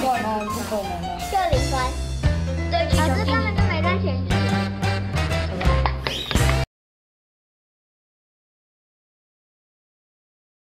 がない。こともい